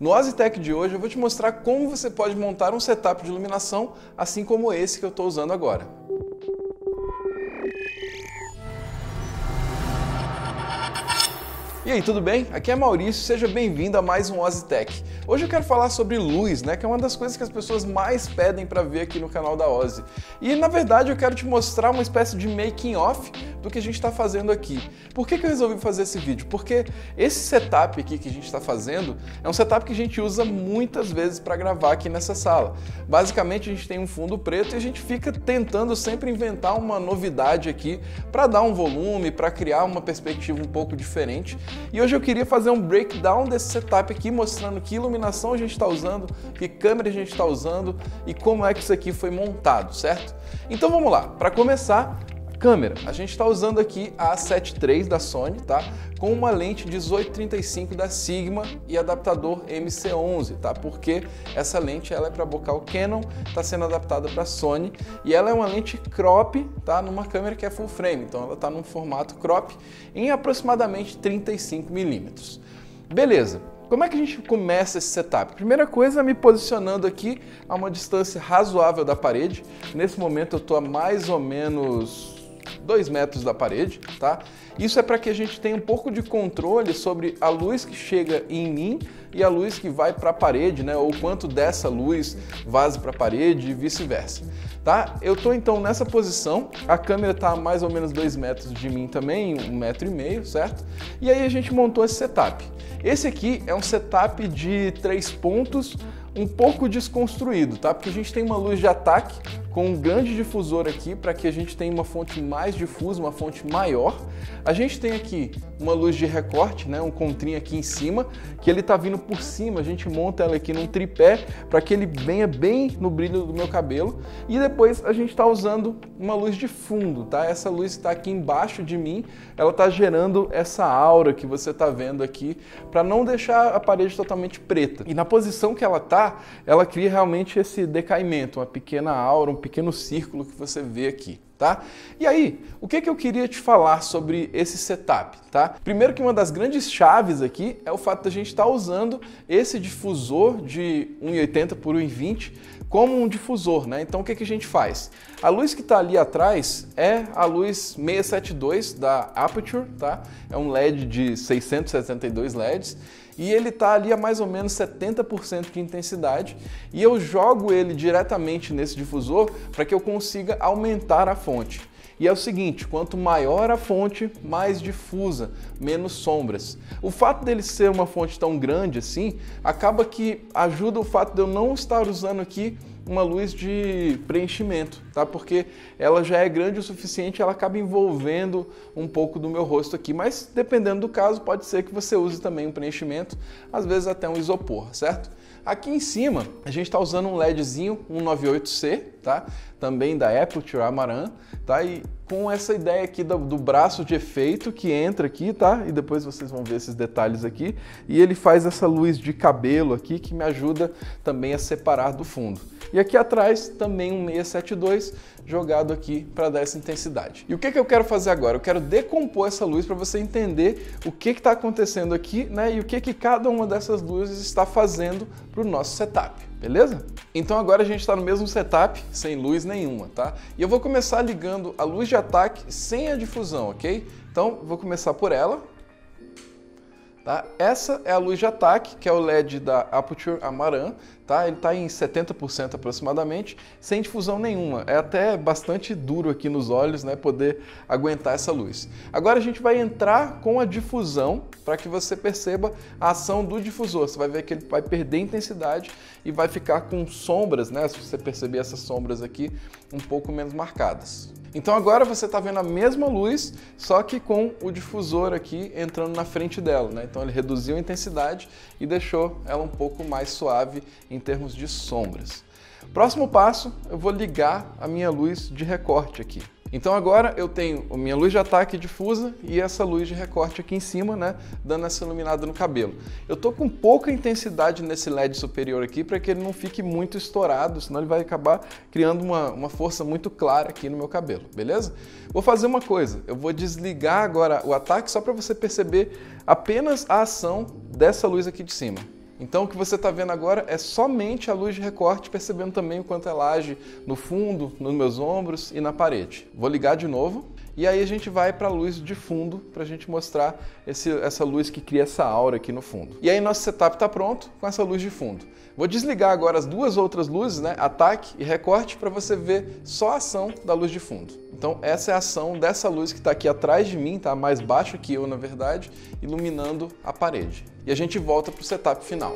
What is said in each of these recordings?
No Ozitec de hoje eu vou te mostrar como você pode montar um setup de iluminação assim como esse que eu estou usando agora. E aí, tudo bem? Aqui é Maurício, seja bem-vindo a mais um Ozitech. Hoje eu quero falar sobre luz, né, que é uma das coisas que as pessoas mais pedem para ver aqui no canal da Ozi. E na verdade eu quero te mostrar uma espécie de making off do que a gente está fazendo aqui. Por que, que eu resolvi fazer esse vídeo? Porque esse setup aqui que a gente está fazendo é um setup que a gente usa muitas vezes para gravar aqui nessa sala. Basicamente a gente tem um fundo preto e a gente fica tentando sempre inventar uma novidade aqui para dar um volume, para criar uma perspectiva um pouco diferente. E hoje eu queria fazer um breakdown desse setup aqui, mostrando que iluminação a gente está usando, que câmera a gente está usando e como é que isso aqui foi montado, certo? Então vamos lá. Para começar, câmera. A gente está usando aqui a A7 III da Sony, tá? Com uma lente 1835 da Sigma e adaptador MC11, tá? Porque essa lente ela é para bocal Canon, está sendo adaptada para Sony e ela é uma lente crop, tá? Numa câmera que é full frame, então ela está num formato crop em aproximadamente 35 milímetros. Beleza. Como é que a gente começa esse setup? Primeira coisa, me posicionando aqui a uma distância razoável da parede. Nesse momento eu estou a mais ou menos 2 metros da parede, tá? Isso é para que a gente tenha um pouco de controle sobre a luz que chega em mim e a luz que vai para a parede, né? Ou quanto dessa luz vaza para a parede e vice-versa, tá? Eu estou então nessa posição, a câmera está a mais ou menos 2 metros de mim também, um metro e meio, certo? E aí a gente montou esse setup. Esse aqui é um setup de três pontos, um pouco desconstruído, tá? Porque a gente tem uma luz de ataque com um grande difusor aqui para que a gente tenha uma fonte mais difusa, uma fonte maior. A gente tem aqui uma luz de recorte, né, um contrinho aqui em cima, que ele está vindo por cima, a gente monta ela aqui num tripé para que ele venha bem no brilho do meu cabelo. E depois a gente está usando uma luz de fundo, tá? Essa luz está aqui embaixo de mim, ela está gerando essa aura que você está vendo aqui, para não deixar a parede totalmente preta. E na posição que ela está, ela cria realmente esse decaimento, uma pequena aura, um pequeno círculo que você vê aqui. Tá? E aí, o que, que eu queria te falar sobre esse setup? Tá? Primeiro que uma das grandes chaves aqui é o fato da gente estar tá usando esse difusor de 1,80 por 1,20 como um difusor, né? Então o que, que a gente faz? A luz que está ali atrás é a luz 672 da Aperture, tá? É um LED de 672 LEDs e ele está ali a mais ou menos 70% de intensidade e eu jogo ele diretamente nesse difusor para que eu consiga aumentar a fonte. E é o seguinte, quanto maior a fonte, mais difusa, menos sombras. O fato dele ser uma fonte tão grande assim, acaba que ajuda o fato de eu não estar usando aqui uma luz de preenchimento, tá? Porque ela já é grande o suficiente, ela acaba envolvendo um pouco do meu rosto aqui, mas dependendo do caso, pode ser que você use também um preenchimento, às vezes até um isopor, certo? Aqui em cima, a gente está usando um LEDzinho 198C, tá? Também da Aperture Amaran, tá? E com essa ideia aqui do, do, braço de efeito que entra aqui, tá? E depois vocês vão ver esses detalhes aqui. E ele faz essa luz de cabelo aqui que me ajuda também a separar do fundo. E aqui atrás também um 672 jogado aqui para dar essa intensidade. E o que, que eu quero fazer agora? Eu quero decompor essa luz para você entender o que está acontecendo aqui né, e o que, que cada uma dessas luzes está fazendo para o nosso setup, beleza? Então agora a gente está no mesmo setup, sem luz nenhuma, tá? E eu vou começar ligando a luz de ataque sem a difusão, ok? Então vou começar por ela, Tá? Essa é a luz de ataque, que é o LED da Aperture Amaran. Tá? Ele está em 70% aproximadamente, sem difusão nenhuma. É até bastante duro aqui nos olhos né, poder aguentar essa luz. Agora a gente vai entrar com a difusão para que você perceba a ação do difusor. Você vai ver que ele vai perder intensidade e vai ficar com sombras, né? se você perceber essas sombras aqui, um pouco menos marcadas. Então agora você está vendo a mesma luz, só que com o difusor aqui entrando na frente dela. Né? Então ele reduziu a intensidade e deixou ela um pouco mais suave em termos de sombras. Próximo passo, eu vou ligar a minha luz de recorte aqui. Então agora eu tenho a minha luz de ataque difusa e essa luz de recorte aqui em cima, né, dando essa iluminada no cabelo. Eu tô com pouca intensidade nesse LED superior aqui para que ele não fique muito estourado, senão ele vai acabar criando uma, uma força muito clara aqui no meu cabelo, beleza? Vou fazer uma coisa, eu vou desligar agora o ataque só para você perceber apenas a ação dessa luz aqui de cima. Então o que você está vendo agora é somente a luz de recorte, percebendo também o quanto ela age no fundo, nos meus ombros e na parede. Vou ligar de novo e aí a gente vai para a luz de fundo para a gente mostrar esse, essa luz que cria essa aura aqui no fundo. E aí nosso setup está pronto com essa luz de fundo. Vou desligar agora as duas outras luzes, né, ataque e recorte, para você ver só a ação da luz de fundo. Então essa é a ação dessa luz que está aqui atrás de mim, tá mais baixo que eu na verdade, iluminando a parede. E a gente volta para o setup final.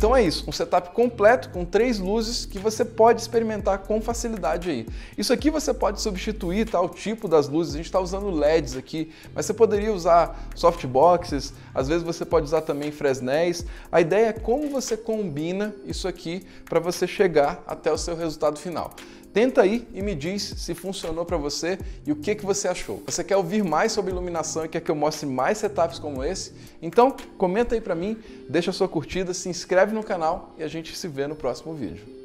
Então é isso, um setup completo com três luzes que você pode experimentar com facilidade aí. Isso aqui você pode substituir tá, tipo das luzes, a gente está usando LEDs aqui, mas você poderia usar softboxes, às vezes você pode usar também Fresnéis. A ideia é como você combina isso aqui para você chegar até o seu resultado final. Tenta aí e me diz se funcionou para você e o que, que você achou. Você quer ouvir mais sobre iluminação e quer que eu mostre mais setups como esse? Então comenta aí para mim, deixa a sua curtida, se inscreve no canal e a gente se vê no próximo vídeo.